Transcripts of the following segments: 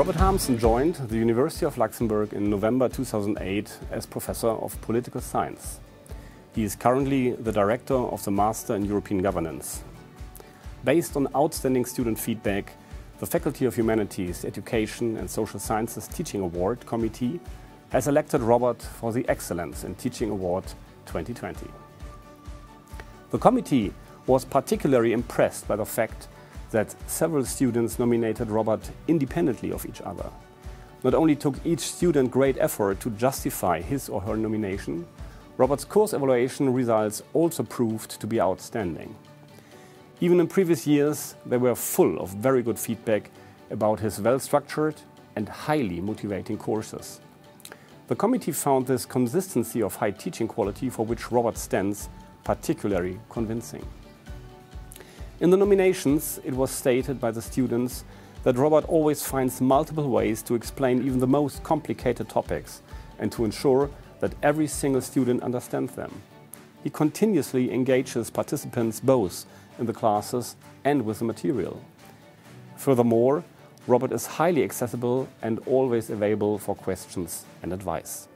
Robert Harmsen joined the University of Luxembourg in November 2008 as Professor of Political Science. He is currently the Director of the Master in European Governance. Based on outstanding student feedback, the Faculty of Humanities, Education and Social Sciences Teaching Award Committee has elected Robert for the Excellence in Teaching Award 2020. The committee was particularly impressed by the fact that several students nominated Robert independently of each other. Not only took each student great effort to justify his or her nomination, Robert's course evaluation results also proved to be outstanding. Even in previous years, they were full of very good feedback about his well-structured and highly motivating courses. The committee found this consistency of high teaching quality for which Robert stands particularly convincing. In the nominations, it was stated by the students that Robert always finds multiple ways to explain even the most complicated topics and to ensure that every single student understands them. He continuously engages participants both in the classes and with the material. Furthermore, Robert is highly accessible and always available for questions and advice.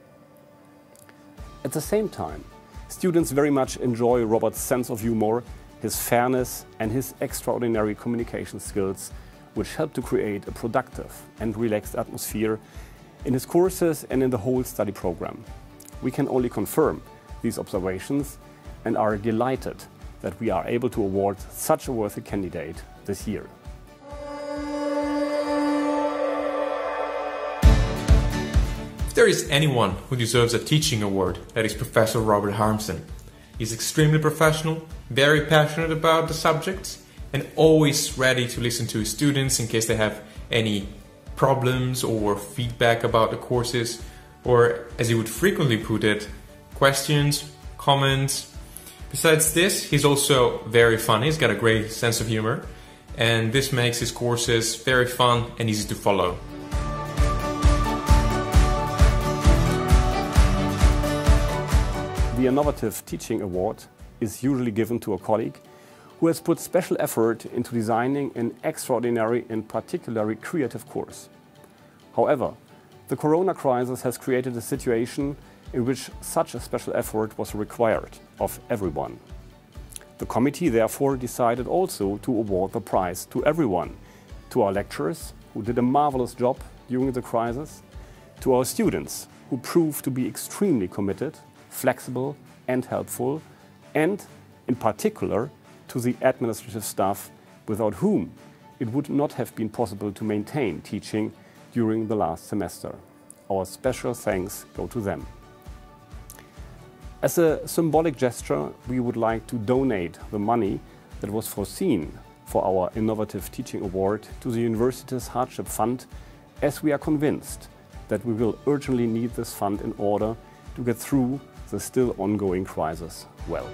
At the same time, students very much enjoy Robert's sense of humor his fairness and his extraordinary communication skills, which help to create a productive and relaxed atmosphere in his courses and in the whole study program. We can only confirm these observations and are delighted that we are able to award such a worthy candidate this year. If there is anyone who deserves a teaching award, that is Professor Robert Harmsen. He's extremely professional, very passionate about the subjects, and always ready to listen to his students in case they have any problems or feedback about the courses, or as he would frequently put it, questions, comments. Besides this, he's also very funny, he's got a great sense of humor, and this makes his courses very fun and easy to follow. The Innovative Teaching Award is usually given to a colleague who has put special effort into designing an extraordinary and particularly creative course. However, the corona crisis has created a situation in which such a special effort was required of everyone. The committee therefore decided also to award the prize to everyone, to our lecturers who did a marvelous job during the crisis, to our students who proved to be extremely committed flexible and helpful, and in particular to the administrative staff without whom it would not have been possible to maintain teaching during the last semester. Our special thanks go to them. As a symbolic gesture, we would like to donate the money that was foreseen for our Innovative Teaching Award to the University's Hardship Fund, as we are convinced that we will urgently need this fund in order to get through the still ongoing crisis well.